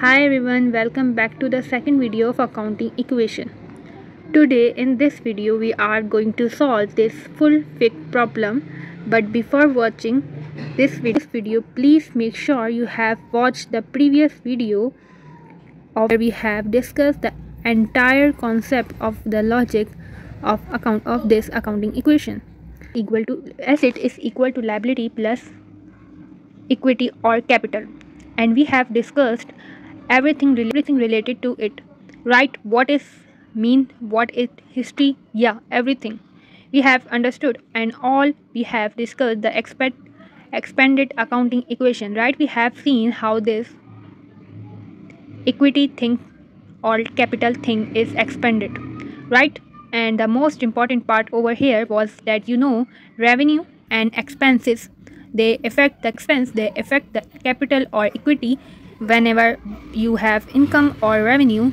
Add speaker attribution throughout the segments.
Speaker 1: Hi everyone, welcome back to the second video of accounting equation. Today in this video we are going to solve this full fig problem. But before watching this video please make sure you have watched the previous video where we have discussed the entire concept of the logic of account of this accounting equation. Equal to asset is equal to liability plus equity or capital. And we have discussed everything everything related to it. Right what is mean what is history yeah everything. We have understood and all we have discussed the expect expanded accounting equation right? We have seen how this equity thing or capital thing is expanded right? And the most important part over here was that you know revenue and expenses they affect the expense they affect the capital or equity whenever you have income or revenue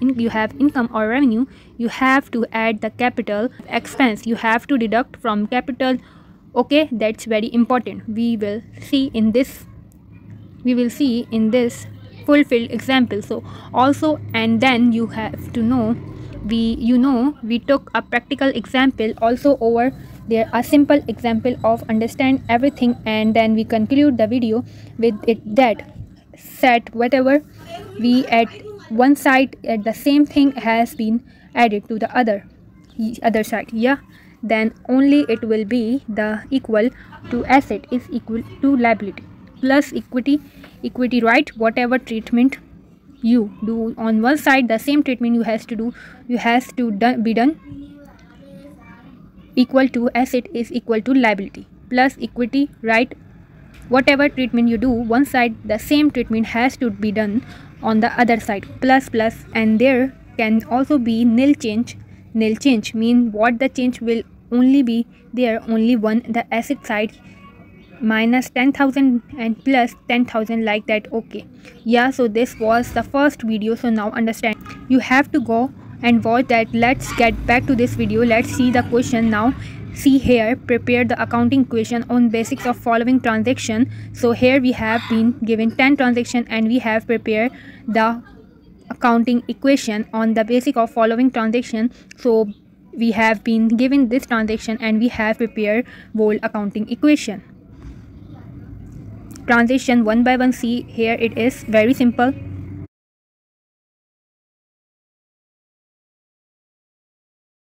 Speaker 1: in, you have income or revenue you have to add the capital expense. You have to deduct from capital. Okay that's very important. We will see in this we will see in this fulfilled example. So also and then you have to know we you know we took a practical example also over there a simple example of understand everything and then we conclude the video with it that set whatever we at one side at the same thing has been added to the other other side yeah? Then only it will be the equal to asset is equal to liability plus equity equity right whatever treatment you do on one side the same treatment you has to do you has to done, be done. Equal to asset is equal to liability plus equity right whatever treatment you do one side the same treatment has to be done on the other side plus plus and there can also be nil change. Nil change mean what the change will only be there only one the asset side minus 10000 and plus 10000 like that okay. Yeah so this was the first video so now understand. You have to go and watch that. Let's get back to this video. Let's see the question now see here prepare the accounting equation on basics of following transaction. So here we have been given 10 transaction and we have prepared the accounting equation on the basic of following transaction. So we have been given this transaction and we have prepared whole accounting equation. Transaction one by one see here it is very simple